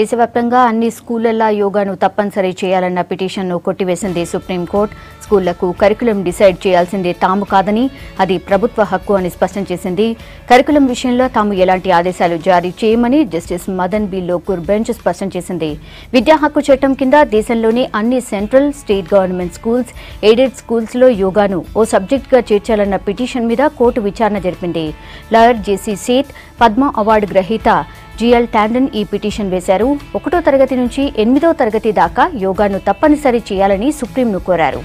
దేశవ్యాప్తంగా అన్ని స్కూళ్ళలో యోగాను తప్పనిసరి చేయాలన్న పిటిషన్ను కొట్టివేసింది సుప్రీంకోర్టు. స్కూళ్ళకు కరికులం డిసైడ్ చేయాల్సిందే తాము కాదని అది ప్రభుత్వ హక్కు అని స్పష్టం చేసింది. కరికులం విషయంలో తాము ఎలాంటి ఆదేశాలు జారీ చేయమని justice Madan B. Lokur bench స్పష్టం చేసింది. విద్యా హక్కు చట్టం కింద దేశంలోని అన్ని central state government schools aided స్కూల్స్లో యోగాను ఓ సబ్జెక్టుగా చేర్చాలన్న పిటిషన్ మీద కోర్టు విచారణ జరిపింది. Lawyer JC Seth Padma award గ్రహీత జిఎల్ టాండన్ ఈ పిటిషన్ వేశారు. ఒకటో తరగతి నుంచి ఎనిమిదో తరగతి దాకా యోగాను తప్పనిసరి చేయాలని సుప్రీంను కోరారు.